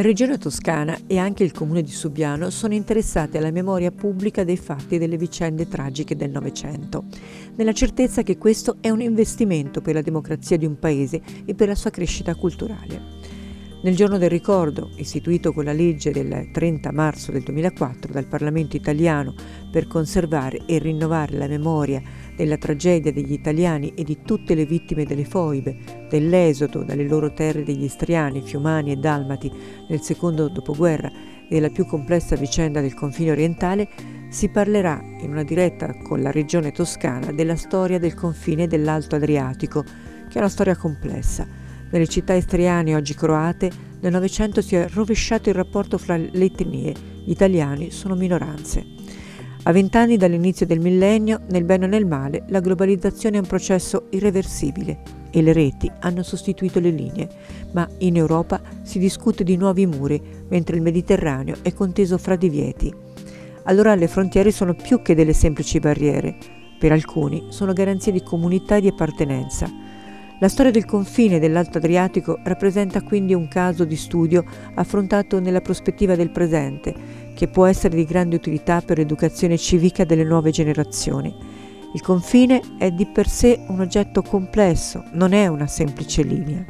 La regione toscana e anche il comune di Subiano sono interessati alla memoria pubblica dei fatti e delle vicende tragiche del Novecento, nella certezza che questo è un investimento per la democrazia di un paese e per la sua crescita culturale. Nel giorno del ricordo, istituito con la legge del 30 marzo del 2004 dal Parlamento italiano per conservare e rinnovare la memoria della tragedia degli italiani e di tutte le vittime delle foibe, dell'esodo dalle loro terre degli istriani, fiumani e dalmati nel secondo dopoguerra e della più complessa vicenda del confine orientale, si parlerà in una diretta con la regione toscana della storia del confine dell'Alto Adriatico, che è una storia complessa nelle città istriane oggi croate, nel Novecento si è rovesciato il rapporto fra le etnie, gli italiani sono minoranze. A vent'anni dall'inizio del millennio, nel bene o nel male, la globalizzazione è un processo irreversibile e le reti hanno sostituito le linee, ma in Europa si discute di nuovi muri, mentre il Mediterraneo è conteso fra divieti. Allora le frontiere sono più che delle semplici barriere, per alcuni sono garanzie di comunità e di appartenenza. La storia del confine dell'Alto Adriatico rappresenta quindi un caso di studio affrontato nella prospettiva del presente, che può essere di grande utilità per l'educazione civica delle nuove generazioni. Il confine è di per sé un oggetto complesso, non è una semplice linea.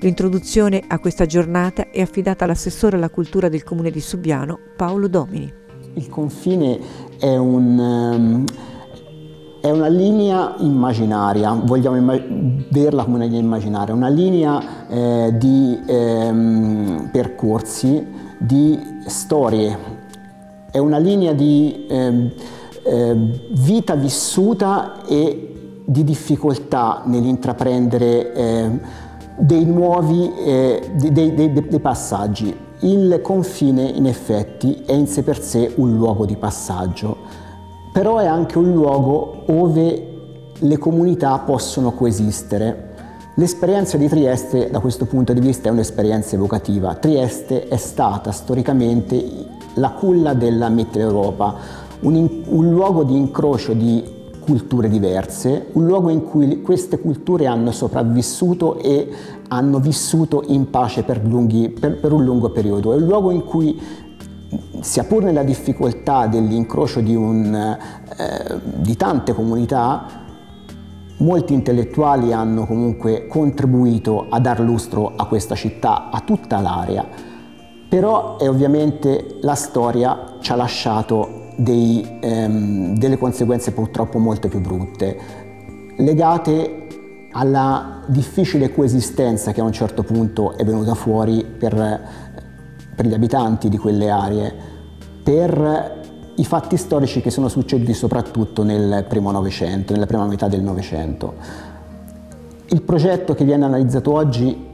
L'introduzione a questa giornata è affidata all'assessore alla cultura del comune di Subiano, Paolo Domini. Il confine è un... Um è una linea immaginaria, vogliamo immag- vederla come una linea immaginaria, una linea eh, di ehm, percorsi, di storie, è una linea di eh, eh, vita vissuta e di difficoltà nell'intraprendere ehm, dei nuovi eh, dei, dei, dei, dei passaggi. Il confine in effetti è in sé per sé un luogo di passaggio però è anche un luogo dove le comunità possono coesistere. L'esperienza di Trieste da questo punto di vista è un'esperienza evocativa. Trieste è stata storicamente la culla della Mitteleuropa, un, un luogo di incrocio di culture diverse, un luogo in cui queste culture hanno sopravvissuto e hanno vissuto in pace per, lunghi, per, per un lungo periodo. È un luogo in cui sia pur nella difficoltà dell'incrocio di, eh, di tante comunità, molti intellettuali hanno comunque contribuito a dar lustro a questa città, a tutta l'area. Però è ovviamente la storia ci ha lasciato dei, ehm, delle conseguenze purtroppo molto più brutte, legate alla difficile coesistenza che a un certo punto è venuta fuori per per gli abitanti di quelle aree, per i fatti storici che sono succeduti soprattutto nel primo Novecento, nella prima metà del Novecento. Il progetto che viene analizzato oggi,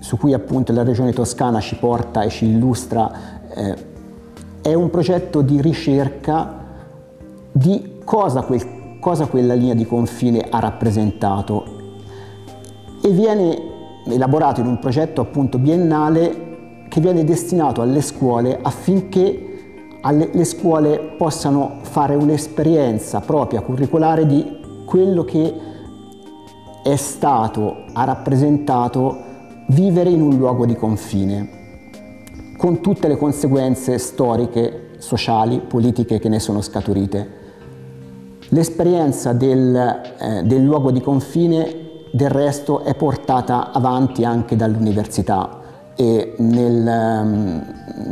su cui appunto la Regione Toscana ci porta e ci illustra, eh, è un progetto di ricerca di cosa, quel, cosa quella linea di confine ha rappresentato e viene elaborato in un progetto appunto biennale che viene destinato alle scuole affinché alle, le scuole possano fare un'esperienza propria curricolare di quello che è stato, ha rappresentato vivere in un luogo di confine, con tutte le conseguenze storiche, sociali, politiche che ne sono scaturite. L'esperienza del, eh, del luogo di confine del resto è portata avanti anche dall'università e nel, ehm,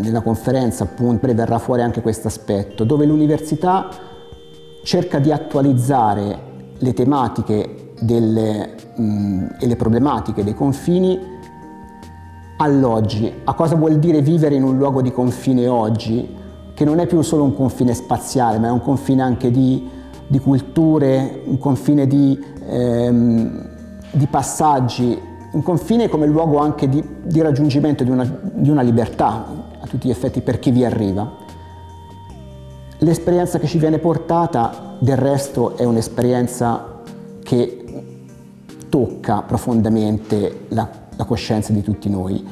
nella conferenza appunto verrà fuori anche questo aspetto, dove l'università cerca di attualizzare le tematiche delle, mh, e le problematiche dei confini all'oggi. A cosa vuol dire vivere in un luogo di confine oggi, che non è più solo un confine spaziale, ma è un confine anche di, di culture, un confine di, ehm, di passaggi un confine come luogo anche di, di raggiungimento di una, di una libertà, a tutti gli effetti, per chi vi arriva. L'esperienza che ci viene portata, del resto, è un'esperienza che tocca profondamente la, la, coscienza di tutti noi.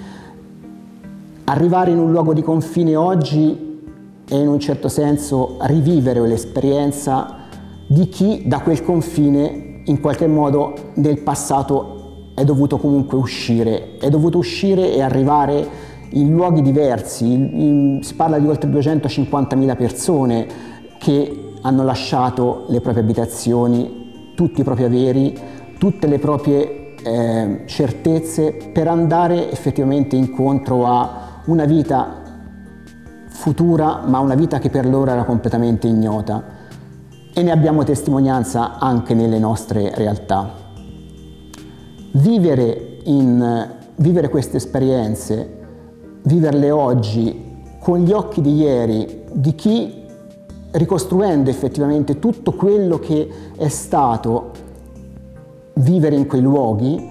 Arrivare in un luogo di confine oggi è in un certo senso rivivere l'esperienza di chi da quel confine in qualche modo nel passato è dovuto comunque uscire, è dovuto uscire e arrivare in luoghi diversi, in, si parla di oltre 250.000 persone che hanno lasciato le proprie abitazioni, tutti i propri averi, tutte le proprie eh, certezze per andare effettivamente incontro a una vita futura, ma una vita che per loro era completamente ignota. E ne abbiamo testimonianza anche nelle nostre realtà. Vivere, in, vivere queste esperienze, viverle oggi con gli occhi di ieri, di chi ricostruendo effettivamente tutto quello che è stato vivere in quei luoghi,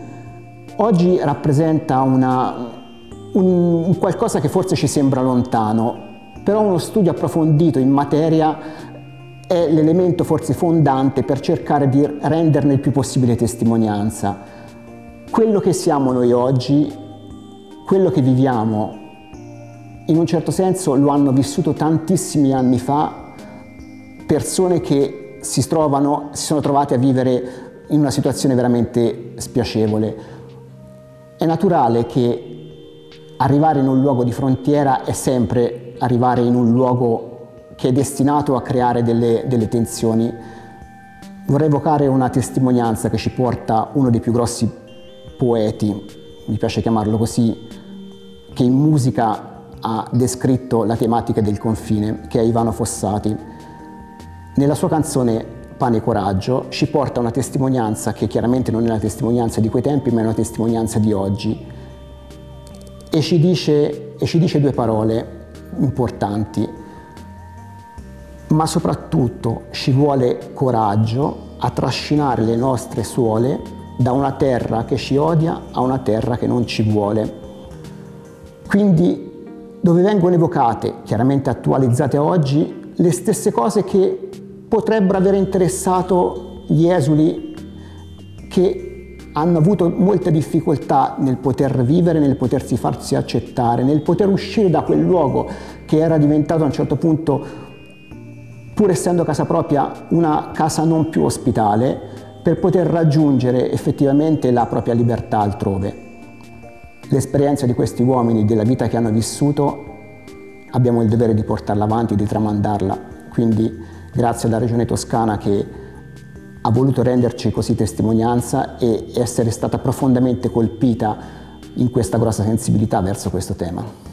oggi rappresenta una, un, un qualcosa che forse ci sembra lontano, però uno studio approfondito in materia è l'elemento forse fondante per cercare di renderne il più possibile testimonianza. Quello che siamo noi oggi, quello che viviamo, in un certo senso lo hanno vissuto tantissimi anni fa persone che si, trovano, si sono trovate a vivere in una situazione veramente spiacevole. È naturale che arrivare in un luogo di frontiera è sempre arrivare in un luogo che è destinato a creare delle, delle tensioni. Vorrei evocare una testimonianza che ci porta uno dei più grossi poeti, mi piace chiamarlo così, che in musica ha descritto la tematica del confine, che è Ivano Fossati. Nella sua canzone Pane e Coraggio ci porta una testimonianza che chiaramente non è la testimonianza di quei tempi, ma è una testimonianza di oggi. E ci dice, e ci dice due parole importanti, ma soprattutto ci vuole coraggio a trascinare le nostre suole da una terra che ci odia a una terra che non ci vuole. Quindi dove vengono evocate, chiaramente attualizzate oggi, le stesse cose che potrebbero aver interessato gli esuli che hanno avuto molte difficoltà nel poter vivere, nel potersi farsi accettare, nel poter uscire da quel luogo che era diventato a un certo punto, pur essendo casa propria, una casa non più ospitale, per poter raggiungere effettivamente la propria libertà altrove. L'esperienza di questi uomini, della vita che hanno vissuto, abbiamo il dovere di portarla avanti, di tramandarla. Quindi grazie alla Regione Toscana che ha voluto renderci così testimonianza e essere stata profondamente colpita in questa grossa sensibilità verso questo tema.